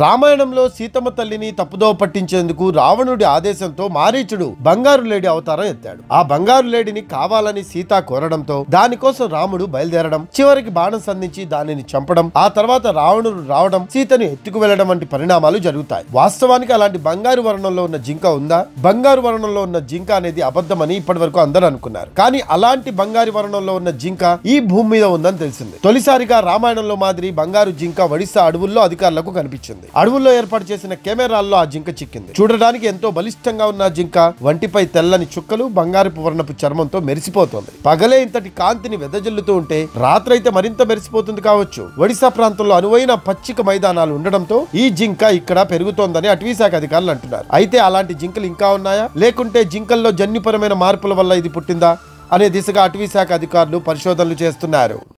రామాయణంలో సీతమ్మ తల్లిని తప్పుదోవ పట్టించేందుకు రావణుడి ఆదేశంతో మారీచుడు బంగారు లేడి అవతారం ఎత్తాడు. ఆ బంగారు లేడిని కావాలని సీత కోరడంతో దానికోసం రాముడు బయలుదేరడం చివరికి బాణం సంధించి దానిని చంపడం ఆ తర్వాత రావణుడు రావడం సీతను ఎత్తుకు వెళ్ళడం వంటి పరిణామాలు జరుగుతాయి. వాస్తవానికి అలాంటి బంగారు వర్ణంలో ఉన్న జింక ఉందా? బంగారు వర్ణంలో ఉన్న జింక అనేది అబద్ధమని ఇప్పటి వరకు అందరూ అనుకున్నారు. కానీ అలాంటి బంగారు వర్ణంలో ఉన్న జింక ఈ భూమి మీద ఉందని తెలిసింది. తొలిసారిగా రామాయణంలో మాదిరి బంగారు జింక ఒడిశా అడవుల్లో అధికారులకు కనిపించింది. అడవుల్లో ఏర్పాటు చేసిన కెమెరాల్లో ఆ జింక చిక్కింది. చూడడానికి ఎంతో బలిష్టంగా ఉన్న జింక వంటిపై తెల్లని చుక్కలు బంగారపు వర్ణపు చర్మంతో మెరిసిపోతోంది. పగలే ఇంతటి కాంతిని వెదజల్లుతూ ఉంటే రాత్రైతే మరింత మెరిసిపోతుంది కావచ్చు. ఒడిశా ప్రాంతంలో అనువైన పచ్చిక మైదానాలు ఉండడంతో ఈ జింక ఇక్కడ పెరుగుతోందని అటవీ శాఖ అధికారులు అంటున్నారు. అయితే అలాంటి జింకలు ఇంకా ఉన్నాయా? లేకుంటే జింకల్లో జన్యుపరమైన మార్పుల వల్ల ఇది పుట్టిందా? అనే దిశగా అటవీ శాఖ అధికారులు పరిశోధనలు చేస్తున్నారు.